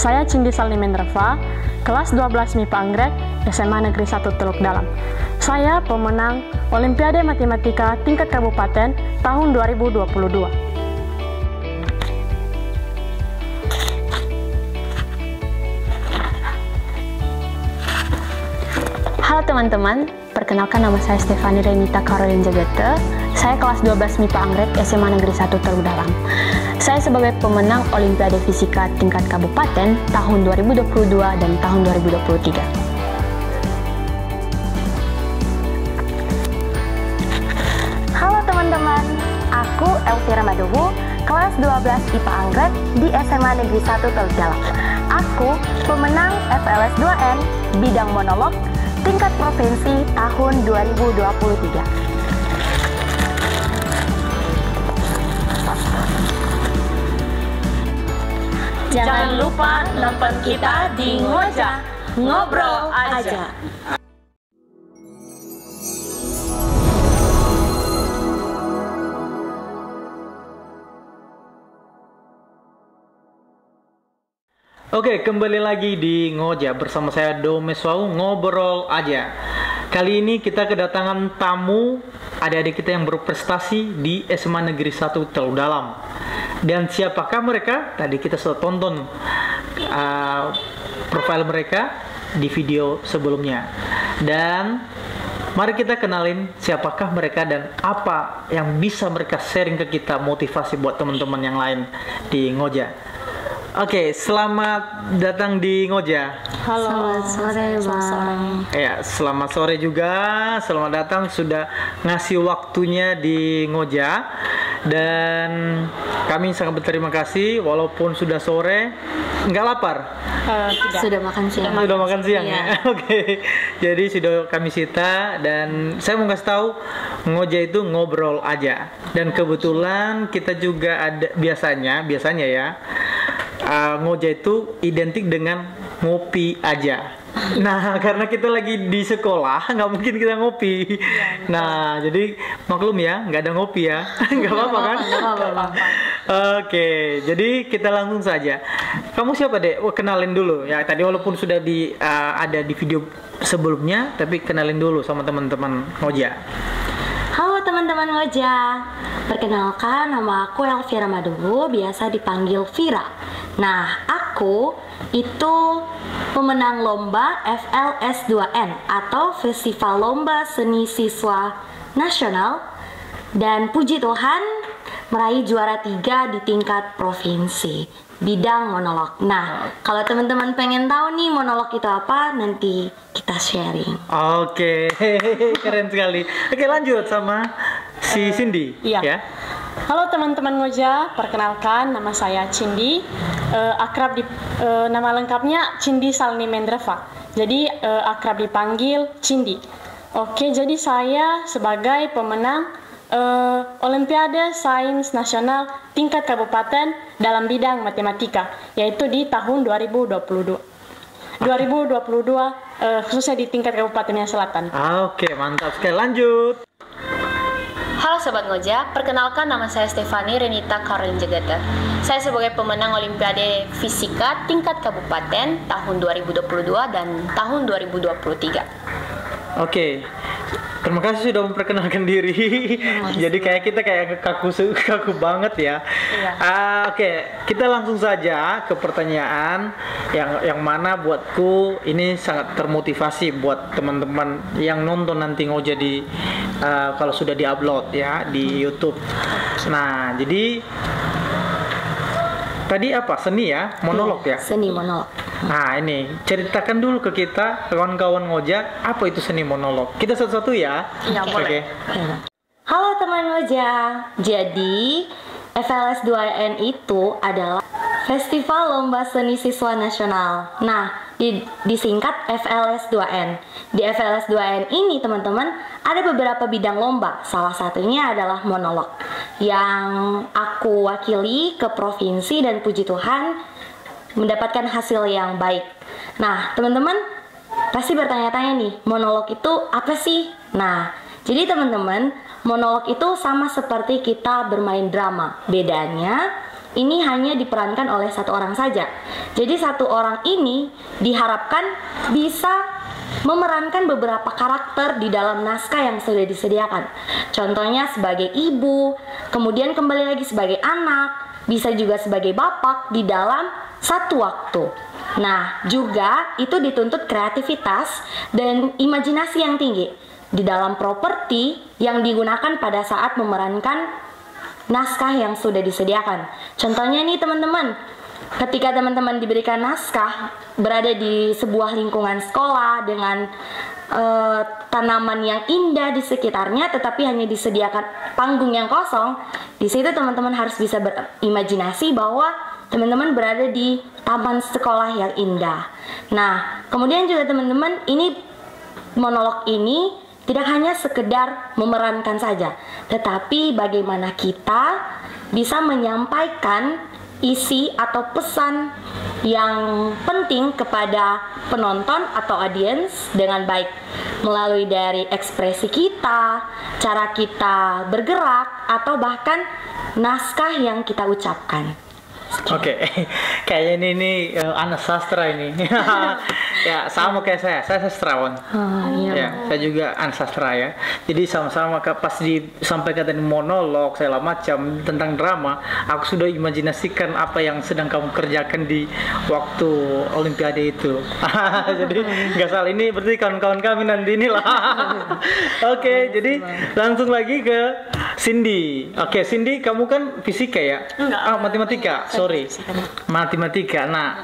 saya Cindi Salni Mendreva, kelas 12 MIPA Anggrek, SMA Negeri 1 Teluk Dalam. Saya pemenang Olimpiade Matematika tingkat kabupaten tahun 2022. Halo teman-teman, perkenalkan nama saya Stefani Renita Karolin Jagete. Saya kelas 12 MIPA Anggrek SMA Negeri 1 Teluk Dalam. Saya sebagai pemenang Olimpiade Fisika tingkat kabupaten tahun 2022 dan tahun 2023. Halo teman-teman, aku Elvira Maduhu, kelas 12 IPA Anggrek di SMA Negeri 1 Teluk Dalam. Aku pemenang FLS 2N bidang monolog tingkat provinsi tahun 2023. Jangan lupa nonton kita di Ngoja. Ngobrol aja. Oke, kembali lagi di Ngoja bersama saya Domeswau ngobrol aja. Kali ini kita kedatangan tamu adik-adik kita yang berprestasi di SMA Negeri 1 Teluk Dalam. Dan siapakah mereka? Tadi kita sudah tonton uh, profil mereka di video sebelumnya. Dan mari kita kenalin siapakah mereka dan apa yang bisa mereka sharing ke kita motivasi buat teman-teman yang lain di Ngoja. Oke, selamat datang di Ngoja. Halo. Selamat sore, Bang. Ya, selamat sore juga. Selamat datang sudah ngasih waktunya di Ngoja. Dan kami sangat berterima kasih walaupun sudah sore nggak lapar. Uh, Sudah makan siang. Sudah makan siang Iya. ya. Oke. Jadi sudah kami sita dan saya mau kasih tahu Ngoja itu ngobrol aja. Dan kebetulan kita juga ada biasanya, biasanya ya. uh, Ngoja itu identik dengan ngopi aja. Nah, karena kita lagi di sekolah, nggak mungkin kita ngopi. Nah, jadi maklum ya, nggak ada ngopi ya, nggak apa-apa kan? Oke, jadi kita langsung saja. Kamu siapa dek? Oh, kenalin dulu ya. Tadi walaupun sudah di uh, ada di video sebelumnya, tapi kenalin dulu sama teman-teman Ngoja. Halo teman-teman Ngoja, perkenalkan nama aku Elvira Maduhu, biasa dipanggil Vira. Nah, aku itu pemenang lomba FLS2N atau Festival Lomba Seni Siswa Nasional. Dan puji Tuhan meraih juara tiga di tingkat provinsi bidang monolog. Nah, kalau teman-teman pengen tahu nih monolog itu apa, nanti kita sharing. Oke, keren sekali. Oke, lanjut sama si Cindy. iya. Ya. Halo teman-teman Ngoja, perkenalkan nama saya Cindi. Eh, akrab di eh, nama lengkapnya Cindi Salni Mendreva. Jadi eh, akrab dipanggil Cindi. Oke, jadi saya sebagai pemenang eh, Olimpiade Sains Nasional tingkat kabupaten dalam bidang matematika, yaitu di tahun 2022. 2022 eh, khususnya di tingkat kabupaten selatan. Ah, Oke, mantap sekali. Lanjut. Halo Sobat Ngoja, perkenalkan nama saya Stefani Renita Karolin Jagata. Saya sebagai pemenang Olimpiade Fisika tingkat kabupaten tahun 2022 dan tahun 2023. Oke. Terima kasih sudah memperkenalkan diri. Jadi kayak kita kayak kaku kaku banget ya. Ah, Oke, kita langsung saja ke pertanyaan yang yang mana buatku ini sangat termotivasi buat teman-teman yang nonton nanti mau jadi ah, kalau sudah diupload ya di YouTube. Nah, jadi tadi apa seni ya monolog ya. Seni monolog. Nah ini ceritakan dulu ke kita kawan-kawan ngojek apa itu seni monolog. Kita satu-satu ya. Iya, boleh. Oke. Halo teman Ngoja. Jadi FLS 2N itu adalah Festival Lomba Seni Siswa Nasional. Nah, di- disingkat FLS 2N. Di FLS 2N ini teman-teman ada beberapa bidang lomba. Salah satunya adalah monolog yang aku wakili ke provinsi dan puji Tuhan mendapatkan hasil yang baik. Nah, teman-teman pasti bertanya-tanya nih, monolog itu apa sih? Nah, jadi teman-teman, monolog itu sama seperti kita bermain drama. Bedanya, ini hanya diperankan oleh satu orang saja. Jadi satu orang ini diharapkan bisa memerankan beberapa karakter di dalam naskah yang sudah disediakan. Contohnya sebagai ibu, kemudian kembali lagi sebagai anak, bisa juga sebagai bapak di dalam satu waktu. Nah, juga itu dituntut kreativitas dan imajinasi yang tinggi di dalam properti yang digunakan pada saat memerankan naskah yang sudah disediakan. Contohnya nih teman-teman, ketika teman-teman diberikan naskah berada di sebuah lingkungan sekolah dengan uh, tanaman yang indah di sekitarnya tetapi hanya disediakan panggung yang kosong di situ teman-teman harus bisa berimajinasi bahwa teman-teman berada di taman sekolah yang indah nah kemudian juga teman-teman ini monolog ini tidak hanya sekedar memerankan saja tetapi bagaimana kita bisa menyampaikan isi atau pesan yang penting kepada penonton atau audiens dengan baik melalui dari ekspresi kita, cara kita bergerak atau bahkan naskah yang kita ucapkan. Oke, okay. kayaknya ini ini uh, anak sastra ini. ya sama kayak saya, saya sastrawan. Oh, iya. Ya, saya juga anak sastra ya. Jadi sama-sama pas disampaikan tadi monolog segala macam tentang drama, aku sudah imajinasikan apa yang sedang kamu kerjakan di waktu Olimpiade itu. jadi nggak salah ini berarti kawan-kawan kami nanti inilah. Oke, okay, jadi langsung lagi ke Cindy. Oke, okay, Cindy kamu kan fisika ya? Enggak. Ah, matematika sorry matematika nah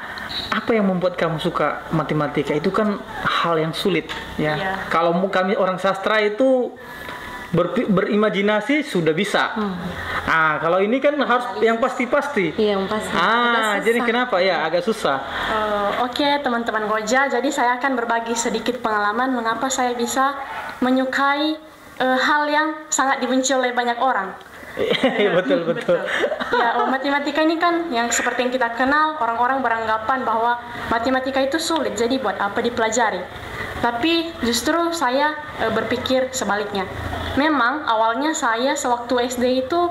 apa yang membuat kamu suka matematika itu kan hal yang sulit ya yeah. kalau kami orang sastra itu ber, berimajinasi sudah bisa. Hmm. Ah, kalau ini kan harus yang pasti-pasti. Iya, yang pasti. Ah, jadi kenapa ya agak susah? Uh, Oke, okay, teman-teman Goja, jadi saya akan berbagi sedikit pengalaman mengapa saya bisa menyukai uh, hal yang sangat dibenci oleh banyak orang. Iya betul betul. Ya oh, matematika ini kan yang seperti yang kita kenal orang-orang beranggapan bahwa matematika itu sulit jadi buat apa dipelajari. Tapi justru saya e, berpikir sebaliknya. Memang awalnya saya sewaktu SD itu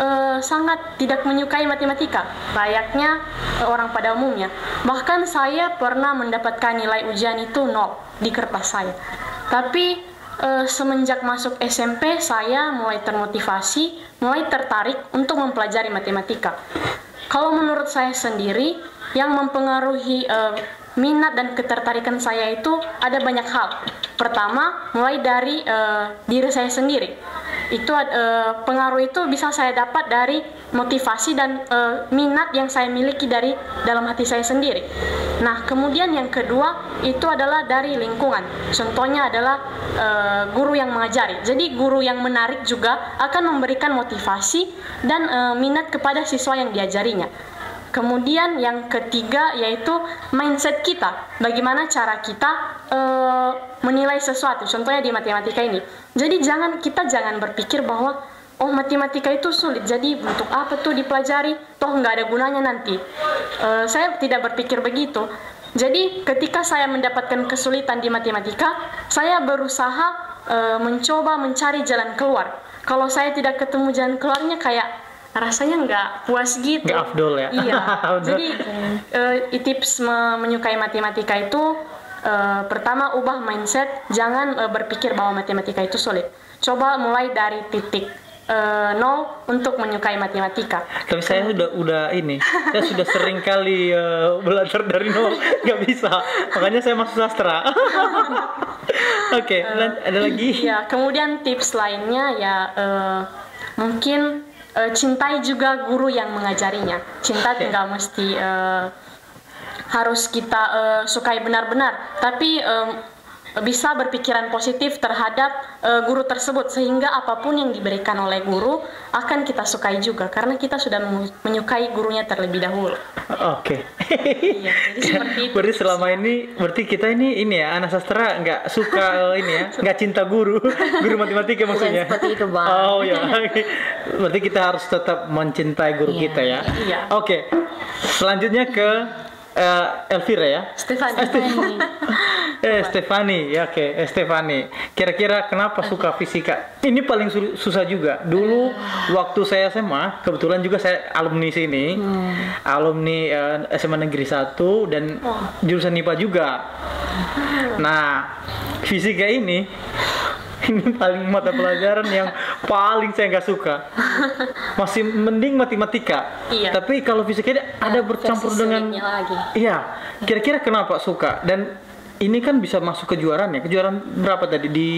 e, sangat tidak menyukai matematika, layaknya e, orang pada umumnya. Bahkan saya pernah mendapatkan nilai ujian itu nol di kertas saya. Tapi uh, semenjak masuk SMP saya mulai termotivasi, mulai tertarik untuk mempelajari matematika. Kalau menurut saya sendiri yang mempengaruhi uh, minat dan ketertarikan saya itu ada banyak hal. Pertama, mulai dari uh, diri saya sendiri itu uh, pengaruh itu bisa saya dapat dari motivasi dan uh, minat yang saya miliki dari dalam hati saya sendiri. Nah, kemudian yang kedua itu adalah dari lingkungan. Contohnya adalah uh, guru yang mengajari. Jadi guru yang menarik juga akan memberikan motivasi dan uh, minat kepada siswa yang diajarinya. Kemudian yang ketiga yaitu mindset kita. Bagaimana cara kita uh, menilai sesuatu. Contohnya di matematika ini. Jadi jangan kita jangan berpikir bahwa oh matematika itu sulit. Jadi untuk apa tuh dipelajari? Toh nggak ada gunanya nanti. Uh, saya tidak berpikir begitu. Jadi ketika saya mendapatkan kesulitan di matematika, saya berusaha uh, mencoba mencari jalan keluar. Kalau saya tidak ketemu jalan keluarnya kayak rasanya nggak puas gitu. Nggak afdol ya. Iya. Jadi uh, tips menyukai matematika itu uh, pertama ubah mindset, jangan uh, berpikir bahwa matematika itu sulit. Coba mulai dari titik uh, nol untuk menyukai matematika. Tapi saya sudah udah ini, saya sudah sering kali uh, belajar dari nol, nggak bisa. Makanya saya masuk sastra. Oke, okay, uh, ada lagi? Ya, kemudian tips lainnya ya uh, mungkin uh, cintai juga guru yang mengajarinya. Cinta tinggal mesti uh, harus kita uh, sukai benar-benar, tapi um, bisa berpikiran positif terhadap uh, guru tersebut sehingga apa pun yang diberikan oleh guru akan kita sukai juga karena kita sudah menyukai gurunya terlebih dahulu. Oke. Okay. iya, Berarti selama ini berarti kita ini ini ya anak sastra nggak suka ini ya nggak cinta guru guru matematika maksudnya. Bukan seperti itu bang. Oh ya. berarti kita harus tetap mencintai guru iya, kita ya. Iya. Oke. Okay. Selanjutnya ke uh, Elvira ya. Stefani. Uh, Eh, Stefani, ya oke, eh, Stefani. Kira-kira kenapa suka fisika? Ini paling sul- susah juga. Dulu waktu saya SMA, kebetulan juga saya alumni sini, alumni eh, SMA Negeri 1 dan jurusan IPA juga. Nah, fisika ini ini paling mata pelajaran yang paling saya nggak suka. Masih mending matematika. Iya. Tapi kalau fisika ini ada bercampur dengan lagi. Iya, kira-kira kenapa suka? Dan ini kan bisa masuk kejuaraan ya. Kejuaraan berapa tadi di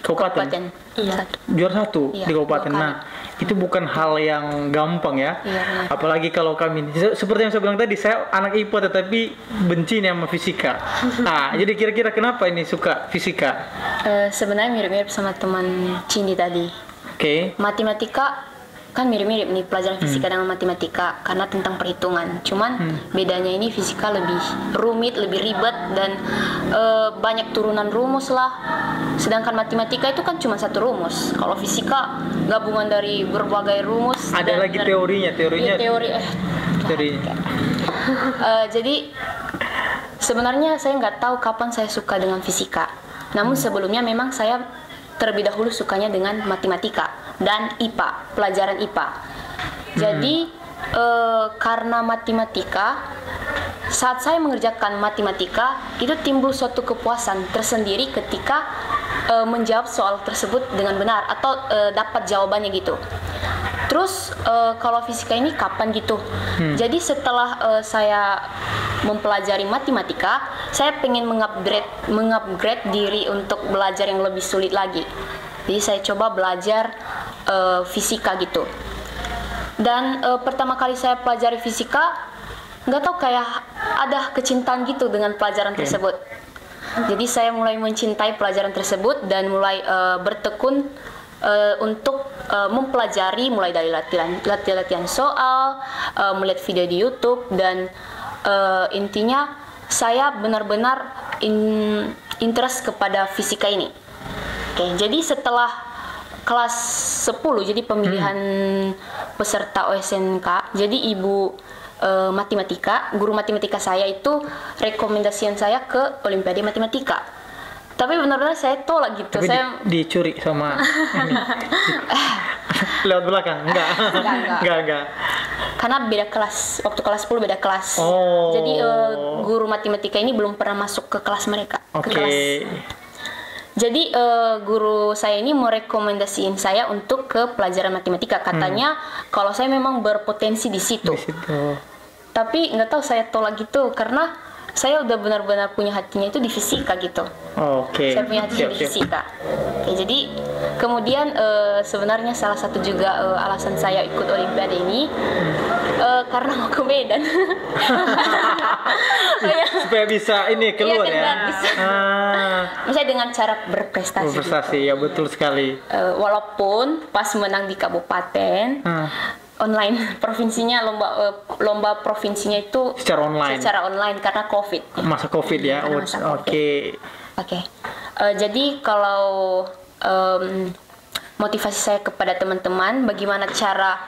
kabupaten? Kabupaten. Iya. Juara satu Iya, di kabupaten. Nah, itu bukan hal yang gampang ya. Iya. Apalagi kalau kami se- seperti yang saya bilang tadi, saya anak IPA tetapi benci nih sama fisika. Nah, jadi kira-kira kenapa ini suka fisika? Eh, sebenarnya mirip-mirip sama teman Cindy tadi. Oke. Matematika kan mirip-mirip nih pelajaran fisika dengan matematika karena tentang perhitungan. Cuman bedanya ini fisika lebih rumit, lebih ribet dan eh, banyak turunan rumus lah. Sedangkan matematika itu kan cuma satu rumus. Kalau fisika gabungan dari berbagai rumus. Ada dan lagi dari- teorinya, teorinya. Iya, teori eh Teorinya. Eh, jadi sebenarnya saya nggak tahu kapan saya suka dengan fisika. Namun sebelumnya memang saya terlebih dahulu sukanya dengan matematika dan IPA, pelajaran IPA. Jadi eh, karena matematika saat saya mengerjakan matematika itu timbul suatu kepuasan tersendiri ketika eh, menjawab soal tersebut dengan benar atau eh, dapat jawabannya gitu. Terus eh, kalau fisika ini kapan gitu? Jadi setelah eh, saya mempelajari matematika, saya pengen mengupgrade mengupgrade diri untuk belajar yang lebih sulit lagi. Jadi saya coba belajar eh, fisika gitu. Dan eh, pertama kali saya pelajari fisika, nggak tahu kayak ada kecintaan gitu dengan pelajaran tersebut. Jadi saya mulai mencintai pelajaran tersebut dan mulai eh, bertekun eh, untuk eh, mempelajari mulai dari latihan latihan soal, eh, melihat video di YouTube dan eh, intinya saya benar-benar in- interest kepada fisika ini. Oke, jadi setelah kelas 10 jadi pemilihan peserta OSNK, jadi ibu eh, matematika, guru matematika saya itu rekomendasian saya ke Olimpiade Matematika. Tapi benar-benar saya tolak gitu. Tapi di- saya dicuri sama ini. Lewat belakang? Enggak. Enggak, enggak. enggak, enggak. karena beda kelas, waktu kelas 10 beda kelas. Oh. Jadi eh, guru matematika ini belum pernah masuk ke kelas mereka. Ke kelas Jadi eh, guru saya ini merekomendasiin saya untuk ke pelajaran matematika. Katanya kalau saya memang berpotensi di situ. Di situ. Tapi nggak tahu saya tolak gitu karena saya udah benar-benar punya hatinya itu di fisika gitu. Oke. Saya punya hatinya Siap, di fisika. Oke, jadi kemudian eh, sebenarnya salah satu juga eh, alasan saya ikut Olimpiade ini eh, karena mau ke Medan. Oh, iya. Supaya bisa ini keluar kan, ya. gratis. Ah, Misalnya dengan cara berprestasi. gitu. prestasi ya betul sekali. Eh, walaupun pas menang di kabupaten Ah, online provinsinya lomba eh, lomba provinsinya itu secara online. secara online karena covid Masa Covid ya. Masa Oke. Covid. oke Eh, jadi kalau em, motivasi saya kepada teman-teman bagaimana cara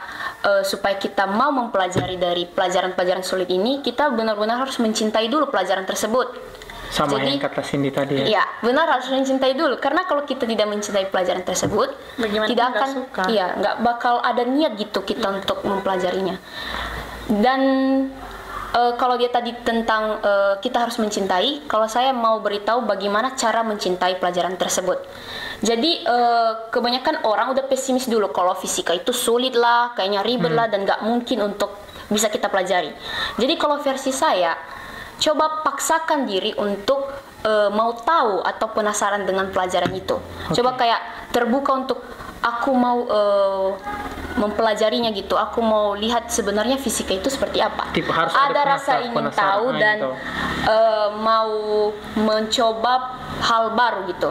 eh, supaya kita mau mempelajari dari pelajaran-pelajaran sulit ini kita benar-benar harus mencintai dulu pelajaran tersebut Sama Jadi- yang kata Cindy tadi ya. Iya, benar harus mencintai dulu. Karena kalau kita tidak mencintai pelajaran tersebut, Bagaimana tidak akan, suka? iya, nggak bakal ada niat gitu kita untuk mempelajarinya. Dan eh, kalau dia tadi tentang eh, kita harus mencintai, kalau saya mau beritahu bagaimana cara mencintai pelajaran tersebut. Jadi eh, kebanyakan orang udah pesimis dulu kalau fisika itu sulit lah, kayaknya ribet lah dan nggak mungkin untuk bisa kita pelajari. Jadi kalau versi saya coba paksakan diri untuk eh, mau tahu atau penasaran dengan pelajaran itu. Coba kayak terbuka untuk aku mau eh, mempelajarinya gitu. Aku mau lihat sebenarnya fisika itu seperti apa. Tipe harus ada rasa penasa- ingin tahu ah, dan eh, mau mencoba hal baru gitu.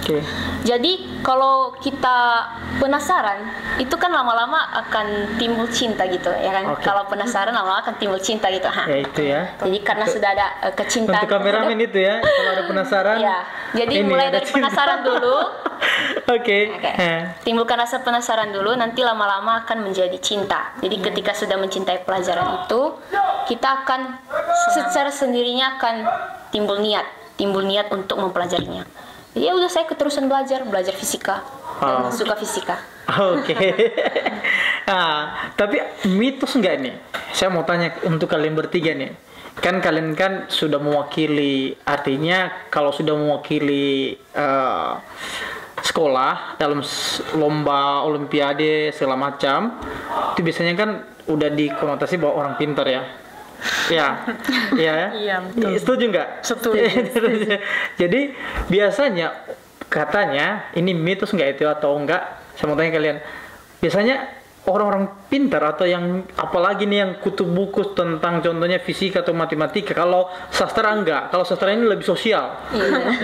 Oke. Jadi kalau kita penasaran, itu kan lama-lama akan timbul cinta gitu ya kan. Oke. Kalau penasaran lama-lama akan timbul cinta gitu. Ha. Ya itu ya. Jadi karena sudah ada eh, kecintaan. Untuk kameramen itu ya, kalau ada penasaran. Iya. Jadi ini, mulai dari cinta. penasaran dulu. Oke. Oke. Eh, Timbulkan rasa penasaran dulu, nanti lama-lama akan menjadi cinta. Jadi ketika sudah mencintai pelajaran itu, kita akan secara sendirinya akan timbul niat, timbul niat untuk mempelajarinya. Jadi ya udah saya keterusan belajar, belajar fisika dan Oh. suka fisika. Oke. nah, tapi mitos nggak nih? Saya mau tanya untuk kalian bertiga nih. Kan kalian kan sudah mewakili, artinya kalau sudah mewakili eh, sekolah dalam lomba, olimpiade segala macam, itu biasanya kan udah dikonotasi bahwa orang pintar ya. Ya, ya. Iya, betul. Setuju nggak? Setuju. Jadi biasanya katanya ini mitos nggak itu atau enggak? Saya mau tanya kalian. Biasanya orang-orang pintar atau yang apalagi nih yang kutub buku tentang contohnya fisika atau matematika kalau sastra enggak kalau sastra ini lebih sosial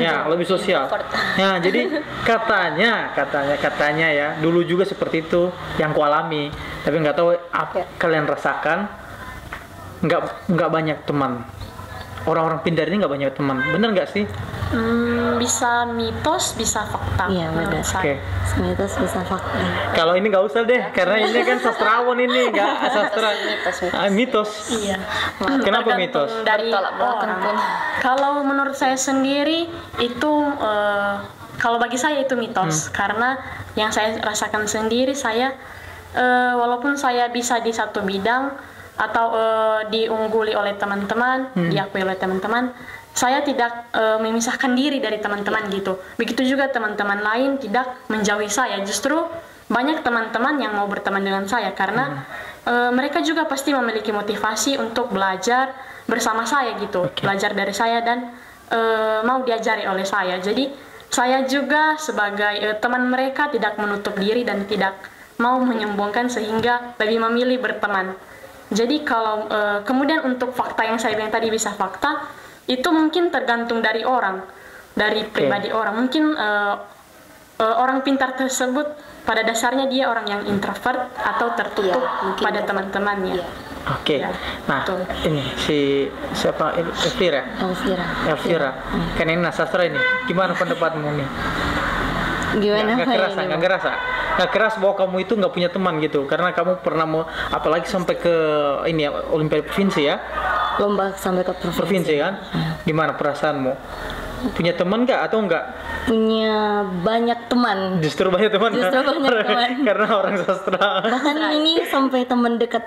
ya lebih sosial ya jadi katanya katanya katanya ya dulu juga seperti itu yang kualami tapi nggak tahu apa kalian rasakan nggak nggak banyak teman orang-orang pintar ini nggak banyak teman bener nggak sih Hmm, bisa mitos, bisa fakta. Iya, benar. oke saya. mitos bisa fakta kalau ini nggak usah deh karena ini kan sastrawan ini nggak sastra mitos, mitos. Ah, mitos Iya. kenapa Tergantung mitos Dari belakang pun. Kalau menurut saya sendiri itu eh, kalau bagi saya itu mitos karena yang saya rasakan sendiri saya eh, walaupun saya bisa di satu bidang atau eh, diungguli oleh teman-teman, diakui oleh teman-teman, saya tidak eh, memisahkan diri dari teman-teman gitu. Begitu juga teman-teman lain tidak menjauhi saya. Justru banyak teman-teman yang mau berteman dengan saya karena eh, mereka juga pasti memiliki motivasi untuk belajar bersama saya gitu, belajar dari saya dan mau diajari oleh saya. Jadi saya juga sebagai teman mereka tidak menutup diri dan tidak mau menyombongkan sehingga lebih memilih berteman. Jadi kalau eh, kemudian untuk fakta yang saya bilang tadi bisa fakta itu mungkin tergantung dari orang, dari pribadi orang. Mungkin eh, eh, orang pintar tersebut pada dasarnya dia orang yang introvert atau tertutup Iya, mungkin pada introvert. teman-temannya. Iya. Oke, Ya, nah betul. ini si siapa El- Elvira? Elvira Elvira, kan ini nah, sastra ini. Gimana pendapatmu nih? gimana Nggak Pak, kerasa, ini, Bang? kerasa, nggak keras bahwa kamu itu nggak punya teman gitu, karena kamu pernah mau, apalagi sampai ke ini ya Olimpiade provinsi ya, lomba sampai ke provinsi, provinsi kan? Gimana perasaanmu? Punya teman nggak atau nggak? punya banyak teman Justru banyak teman. Justru kan? banyak teman. karena orang sastra. bahkan ini sampai teman dekat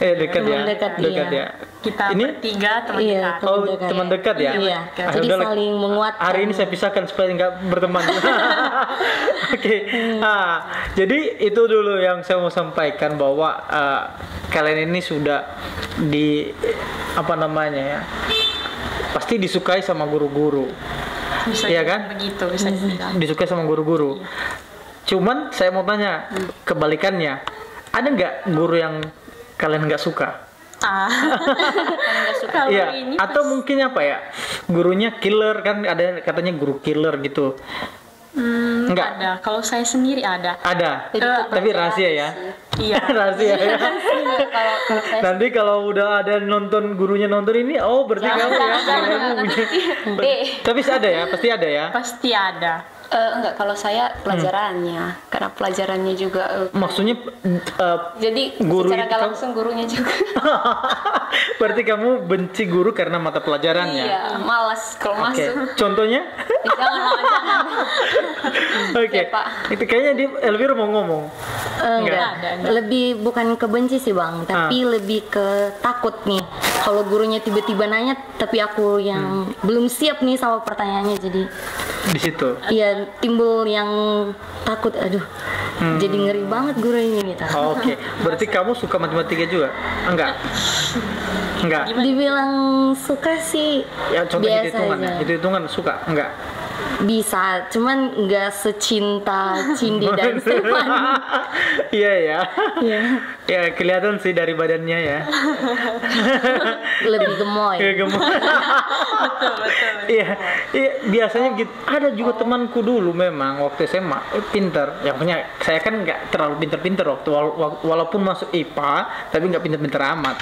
Eh dekat ya, dekat, dekat iya. ya. Kita ini bertiga teman Iya, dekat. teman Oh, dekat. teman dekat ya? Iya. Ah, Jadi udahlah. saling menguatkan. Hari ini saya pisahkan supaya nggak berteman. Oke. Nah, jadi itu dulu yang saya mau sampaikan bahwa eh, kalian ini sudah di apa namanya ya? Pasti disukai sama guru-guru. Bisa Iya kan? Begitu bisa dibilang. Disukai sama guru-guru. Cuman saya mau tanya kebalikannya. Ada nggak guru yang kalian nggak suka? Ah. Ini atau mungkin apa ya? Gurunya killer kan ada katanya guru killer gitu. Hmm, Enggak. ada. Kalau saya sendiri ada. Ada. Lebih ke Tapi rahasia ya. Iya. rahasia ya. kalau kalau saya Nanti kalau udah ada nonton gurunya nonton ini, oh berarti kamu ya. Eh, Tapi ada ya, pasti ada ya. Pasti ada. Eh, enggak kalau saya pelajarannya karena pelajarannya juga eh, Maksudnya eh, jadi Guru secara kan- langsung gurunya juga berarti kamu benci guru karena mata pelajarannya. iya malas kalau Oke. masuk Contohnya? Eh, jangan Oke. Ya, Pak. Itu kayaknya di Elvira mau ngomong. Eh, enggak. Ada, ada. Lebih bukan ke benci sih bang, tapi lebih ke takut nih. Kalau gurunya tiba-tiba nanya, tapi aku yang belum siap nih sama pertanyaannya, jadi Di situ. ya timbul yang takut. Aduh, jadi ngeri banget guru ini gitu. Oh, Oke, berarti kamu suka matematika juga? Enggak. Enggak. Dibilang suka sih Ya contoh biasa hitung-hitungan. aja. Hitung-hitungan suka? Enggak. Bisa, cuman nggak secinta Cindy dan Stefan. Iya ya. Iya. Ya kelihatan sih dari badannya ya. Lebih gemoy. Kayak gemuk. Iya, iya biasanya gitu. Ada juga temanku dulu memang waktu SMA eh, pinter. Yang punya saya kan nggak terlalu pinter-pinter waktu wala- wala- walaupun masuk IPA tapi nggak pinter-pinter amat.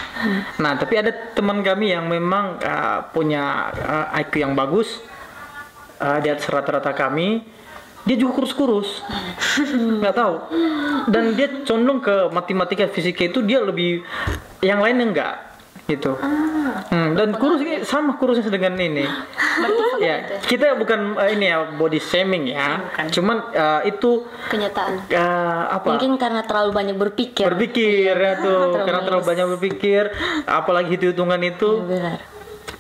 Nah tapi ada teman kami yang memang uh, punya uh, IQ yang bagus uh, di atas rata-rata kami. Dia juga kurus-kurus, nggak tahu. Dan dia condong ke matematika fisika itu dia lebih yang lainnya enggak. gitu. Hmm, dan kurusnya sama kurusnya dengan ini. ya, kita bukan eh, ini ya body shaming ya. Cuman eh, itu Kenyataan. eh, apa? Mungkin karena terlalu banyak berpikir. berpikir ya tuh Terlalu karena terlalu banyak berpikir apalagi hitung-hitungan itu Benar.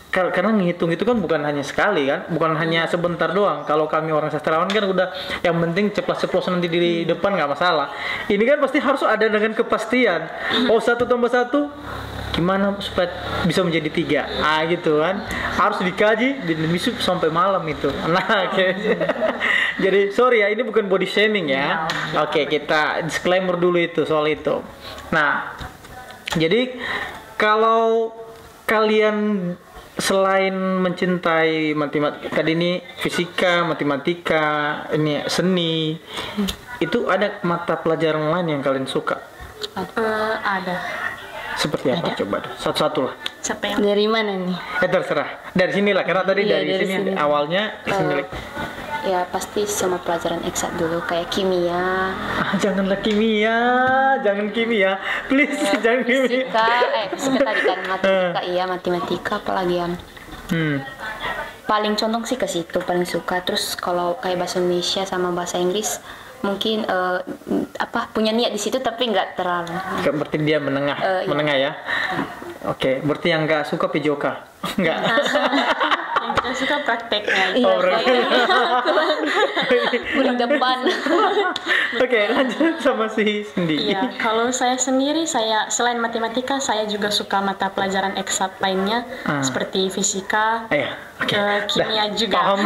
Kar- karena ngitung itu kan bukan hanya sekali kan bukan hanya sebentar doang. Kalau kami orang sastrawan kan udah yang penting ceplos-ceplos nanti di depan nggak masalah. Ini kan pasti harus ada dengan kepastian. Oh satu tambah satu gimana supaya bisa menjadi tiga? Ah gitu kan. Harus dikaji dan bisa sampai malam itu. Nah kayak jadi sorry ya ini bukan body shaming ya. Oke kita disclaimer dulu itu soal itu. Nah jadi kalau kalian selain mencintai matematika tadi ini fisika, matematika, ini seni, itu ada mata pelajaran lain yang kalian suka? Eh, ada. Seperti apa? Coba deh, satu-satu lah. Siapa yang Dari mana nih? Eh terserah. Dari sinilah karena tadi Iya, dari, dari sini, sini. awalnya sini. Ya pasti semua pelajaran eksat dulu kayak kimia, Ah, janganlah kimia, jangan kimia, please jangan kimia. fisika, eh fisika tadi kan matematika. Iya matematika apalagi yang Hmm. paling condong sih ke situ paling suka. Terus kalau kayak bahasa Indonesia sama bahasa Inggris mungkin eh, apa punya niat di situ tapi nggak terlalu. Kayak Berarti dia menengah, Eh, iya. menengah ya. Oke, berarti yang nggak suka pijoka, nggak. kita suka prakteknya. Oh, berarti- paling depan Oke, lanjut sama si Cindy. Iya, kalau saya sendiri saya selain matematika saya juga suka mata pelajaran eksat lainnya Ah. seperti fisika, Iya, oke. Eh, kimia Dah, juga. Paham.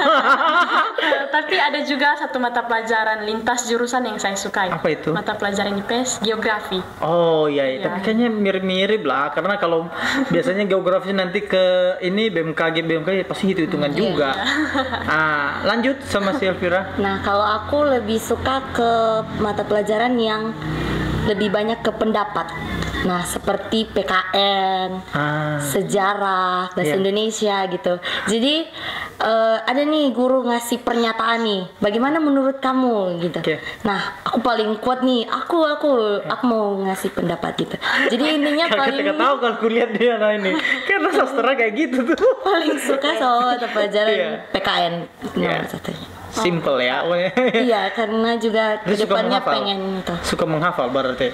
Tapi ada juga satu mata pelajaran lintas jurusan yang saya sukai. Apa itu? Mata pelajaran IPS geografi. Oh iya, iya. Iya. tapi kayaknya mirip-mirip lah karena kalau biasanya geografi nanti ke ini BMKG BMKG pasti hitung-hitungan Iya, juga. Ah, lanjut sama si Elvira. Nah, kalau aku lebih suka ke mata pelajaran yang lebih banyak ke pendapat. Nah, seperti PKN, Ah, sejarah, bahasa Iya. Indonesia gitu. Jadi eh, ada nih guru ngasih pernyataan nih, bagaimana menurut kamu gitu. Oke. Nah, aku paling kuat nih, aku aku aku mau ngasih pendapat gitu. Jadi intinya kalau paling ketika tahu kalau kuliah dia nah ini karena sastra kayak gitu tuh. paling suka sama pelajaran Iya. PKN nomor Iya. satunya. Simple ya. Iya, karena juga suka ke depannya menghafal. pengen itu. Suka menghafal berarti.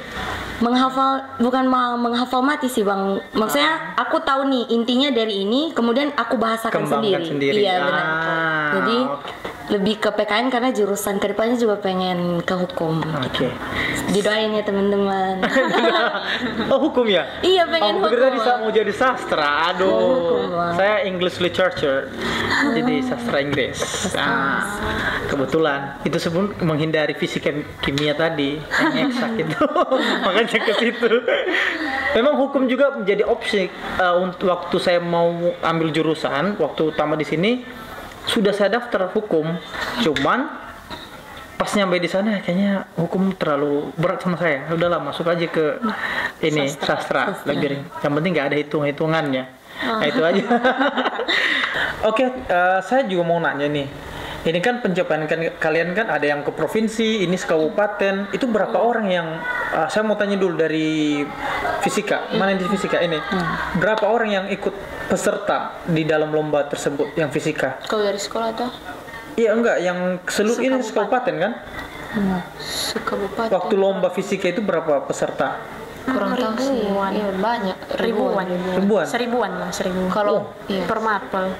menghafal bukan ma- menghafal mati sih bang maksudnya aku tahu nih intinya dari ini kemudian aku bahasakan Kembangkan sendiri. sendiri. iya benar Ah, jadi oke. lebih ke PKN karena jurusan ke depannya juga pengen ke hukum Oke. didoain ya teman-teman Oh hukum ya? iya pengen oh, hukum tadi mau jadi sastra. Aduh. hukum, saya English literature. Jadi sastra Inggris. Nah, kebetulan. Itu sebelum menghindari fisika kimia tadi. Yang eksak itu. Makanya ke situ. Memang hukum juga menjadi opsi. Eh, untuk waktu saya mau ambil jurusan waktu utama di sini sudah saya daftar hukum. Cuman pas nyampe di sana kayaknya hukum terlalu berat sama saya. Udahlah masuk aja ke ini sastra, lebih ring. yang penting nggak ada hitung hitungannya nah, itu aja. Oke eh, saya juga mau nanya nih ini kan pencapaian kan kalian kan ada yang ke provinsi ini sekabupaten itu berapa orang yang eh, saya mau tanya dulu dari fisika mana yang di fisika ini berapa orang yang ikut peserta di dalam lomba tersebut yang fisika kalau dari sekolah tuh Iya enggak, yang seluruh ini sekabupaten kan? sekabupaten Waktu lomba fisika itu berapa peserta? kurang tahu sih Ribuan. iya banyak ribuan. Ribuan. Seribuan lah, seribu. kalau iya, per mapel.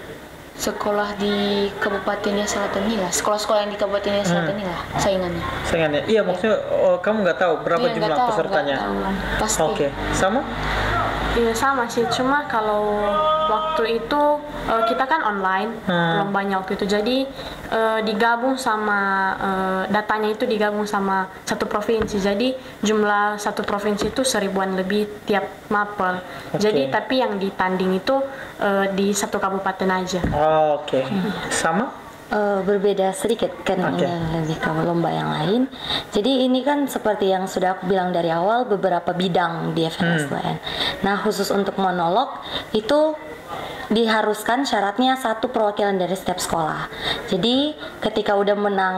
Sekolah di Kabupatennya Selatan Nila sekolah-sekolah yang di Kabupatennya Selatan Nila saingannya Saingannya. Iya, maksudnya oh, kamu nggak tahu berapa Iya, jumlah tahu, pesertanya? tahu. Pasti. Oke, sama? Iya sama sih, cuma kalau waktu itu eh, kita kan online Hmm. lombanya waktu itu, jadi eh, digabung sama eh, datanya itu digabung sama satu provinsi, jadi jumlah satu provinsi itu seribuan lebih tiap mapel. Oke. Jadi tapi yang ditanding itu eh, di satu kabupaten aja. Oh, Oke, sama? Eh, berbeda sedikit kan Oke. ini lebih ke lomba yang lain. Jadi ini kan seperti yang sudah aku bilang dari awal beberapa bidang di FLS Hmm. Nah khusus untuk monolog itu diharuskan syaratnya satu perwakilan dari setiap sekolah. Jadi ketika udah menang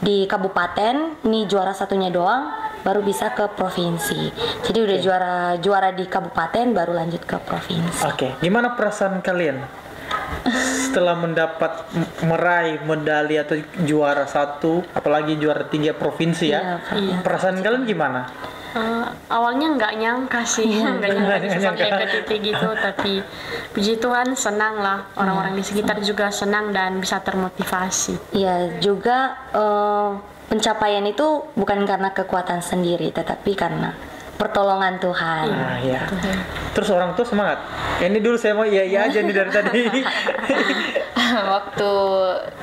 di kabupaten, ini juara satunya doang, baru bisa ke provinsi. Jadi udah juara juara di kabupaten baru lanjut ke provinsi. Oke, gimana perasaan kalian setelah mendapat meraih medali atau juara satu, apalagi juara tiga provinsi ya? Iya, Pak. Perasaan kalian gimana? Eh, awalnya nggak nyangka sih, nggak nyangka bisa sampai ke titik gitu. Tapi puji Tuhan senang lah, orang-orang di sekitar juga senang dan bisa termotivasi. Iya, juga eh, pencapaian itu bukan karena kekuatan sendiri, tetapi karena pertolongan Tuhan. Nah, ya. Terus orang tua semangat. Ya, ini dulu saya mau iya iya aja nih dari tadi. waktu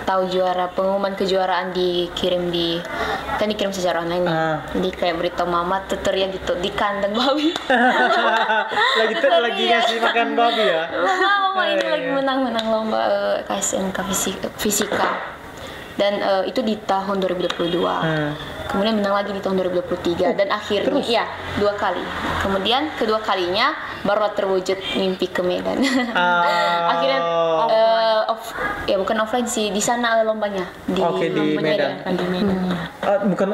tahu juara pengumuman kejuaraan dikirim di kan dikirim secara online nih. Ah. Jadi kayak berita mama tuh teriak gitu di kandang babi. lagi tuh lagi ngasih makan babi ya. Mama, mama ini Iya, lagi iya. menang-menang lomba eh, KSNK fisika, fisika. Dan eh, itu di tahun 2022. Hmm. Kemudian menang lagi di tahun 2023 dan akhirnya ya dua kali. Kemudian kedua kalinya baru terwujud mimpi ke Medan. Ah. akhirnya eh, off ya bukan offline sih di sana lombanya di Oke, di lombanya Medan. ada. Di Medan. Ah, bukan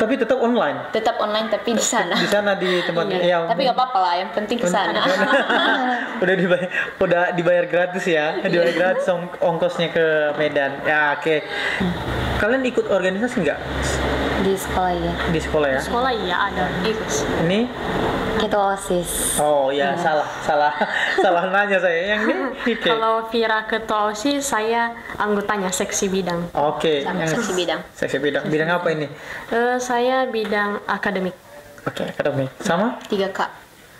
tapi tetap online. Tetap online tapi di sana. Di sana di tempat yang tapi nggak apa-apa lah, yang penting ke sana. udah dibayar udah dibayar gratis ya dibayar gratis ong- ongkosnya ke Medan ya oke kalian ikut organisasi nggak Di sekolah ya. di sekolah ya Sekolah iya ada ikut. ini Kita OSIS. oh ya salah salah salah nanya saya yang ini oke Kalau Vira ketua OSIS, saya anggotanya seksi bidang. oke Sama yang seksi bidang. seksi bidang bidang apa ini Eh, saya bidang akademik. oke akademik sama Tiga kak.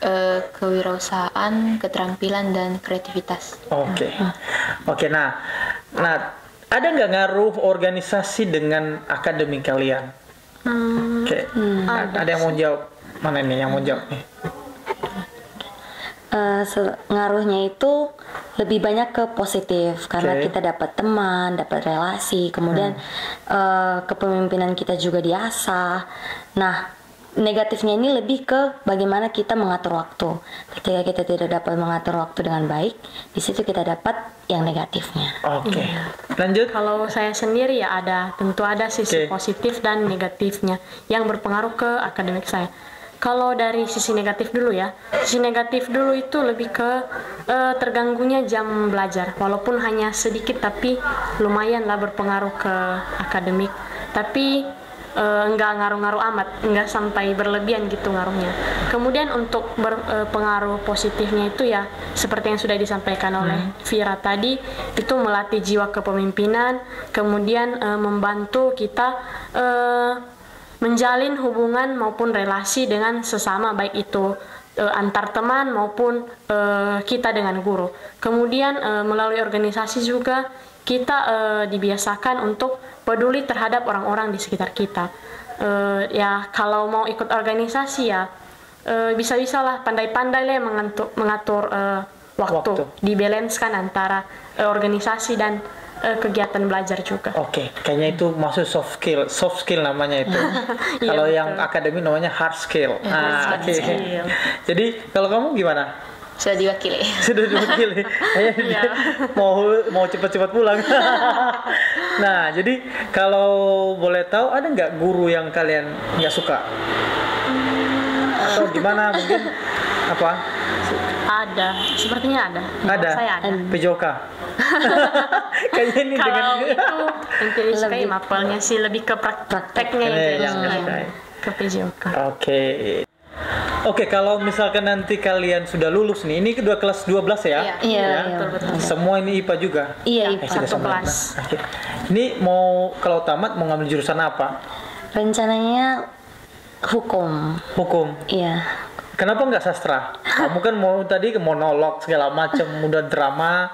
Eh, kewirausahaan, keterampilan dan kreativitas. Oke, oke. Nah, nah, ada nggak ngaruh organisasi dengan akademik kalian? Hmm, Oke, Nah, ada. yang mau jawab? Mana nih yang mau jawab nih? Se- ngaruhnya itu lebih banyak ke positif karena Oke. kita dapat teman, dapat relasi, kemudian eh, kepemimpinan kita juga diasah. Nah, negatifnya ini lebih ke bagaimana kita mengatur waktu. Ketika kita tidak dapat mengatur waktu dengan baik, di situ kita dapat yang negatifnya. Oke, lanjut. Kalau saya sendiri ya ada, tentu ada sisi Oke. positif dan negatifnya yang berpengaruh ke akademik saya. Kalau dari sisi negatif dulu ya, sisi negatif dulu itu lebih ke eh, terganggunya jam belajar, walaupun hanya sedikit tapi lumayan lah berpengaruh ke akademik. Tapi eh, nggak ngaruh-ngaruh amat, nggak sampai berlebihan gitu ngaruhnya. Kemudian untuk berpengaruh positifnya itu ya seperti yang sudah disampaikan oleh Vira tadi, itu melatih jiwa kepemimpinan, kemudian eh, membantu kita eh, menjalin hubungan maupun relasi dengan sesama baik itu antar teman maupun eh, kita dengan guru. Kemudian eh, melalui organisasi juga kita eh, dibiasakan untuk peduli terhadap orang-orang di sekitar kita. Eh, ya kalau mau ikut organisasi ya eh, bisa-bisa lah pandai-pandai lah mengatur, mengatur eh, waktu, Waktu. dibalanskan antara eh, organisasi dan kegiatan belajar juga. Oke, kayaknya itu masuk soft skill, soft skill namanya itu. Iya, kalau yang akademik namanya hard skill. Ah, hard oke. skill. Jadi kalau kamu gimana? Sudah diwakili. Sudah diwakili. Iya. mau mau cepat-cepat pulang. nah, jadi kalau boleh tahu ada nggak guru yang kalian nggak suka? Atau gimana mungkin apa? Ada, sepertinya ada. Ada. Saya ada. PJOK. Kayaknya ini dengan Kalau itu yang tidak disukai mapelnya sih lebih ke prak- prakteknya yang yang. Ke PJOK. Oke. Oke, kalau misalkan nanti kalian sudah lulus nih, ini kedua kelas 12 ya? Iya. Iya, Ya? iya. Semua ini IPA juga? Iya, Eh, IPA. sudah Satu kelas. Oke. Ini mau kalau tamat mau ngambil jurusan apa? Rencananya hukum. Hukum. Iya. Kenapa nggak sastra? Kamu kan mau tadi monolog segala macam, udah drama.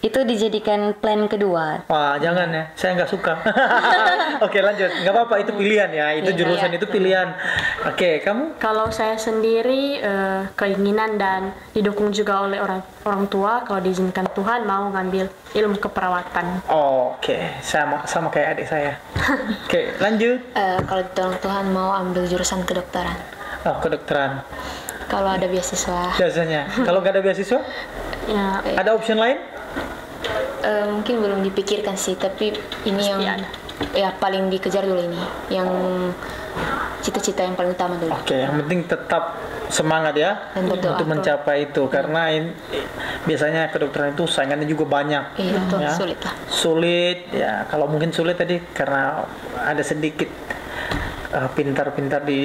Itu dijadikan plan kedua. Wah, jangan ya, saya nggak suka. Oke, lanjut. Nggak apa-apa, itu pilihan ya. Itu jurusan itu pilihan. Oke, kamu? Kalau saya sendiri eh, keinginan dan didukung juga oleh orang orang tua kalau diizinkan Tuhan mau ngambil ilmu keperawatan. Oke, sama sama kayak adik saya. Oke, lanjut. Eh, kalau ditolong Tuhan mau ambil jurusan kedokteran. Oh, kedokteran. Kalau ada beasiswa, Biasanya. Kalau nggak ada beasiswa, Ya, ada option lain? eh, mungkin belum dipikirkan sih, tapi ini yang ada. ya paling dikejar dulu ini, yang cita-cita yang paling utama dulu. Oke, yang penting tetap semangat ya Dan berdoa. untuk mencapai itu karena ini, biasanya kedokteran itu saingannya juga banyak. Iya, betul. ya. Sulit lah. Sulit ya kalau mungkin sulit tadi karena ada sedikit eh, pintar-pintar di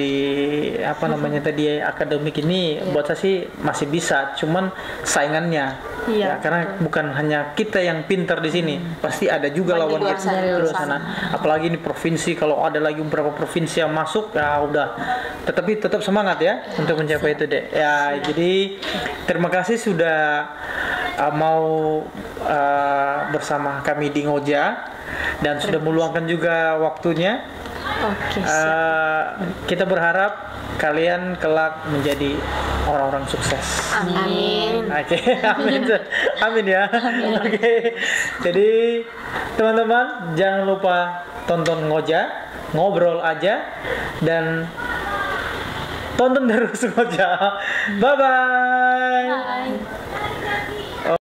apa namanya tadi akademik ini Iya. buat saya sih masih bisa, cuman saingannya ya Iya, karena bukan hanya kita yang pintar di sini, pasti ada juga Banyak lawan kita di luar sana. Apalagi di provinsi kalau ada lagi beberapa provinsi yang masuk ya udah. Tetapi tetap semangat ya untuk mencapai itu deh. Ya jadi terima kasih sudah uh, mau uh, bersama kami di Ngoja dan sudah meluangkan juga waktunya. Oke. Uh, kita berharap kalian kelak menjadi orang-orang sukses. Amin. Oke, amin, amin ya. Oke, jadi teman-teman jangan lupa tonton Ngoja, ngobrol aja dan tonton terus Ngoja. Bye bye. Bye.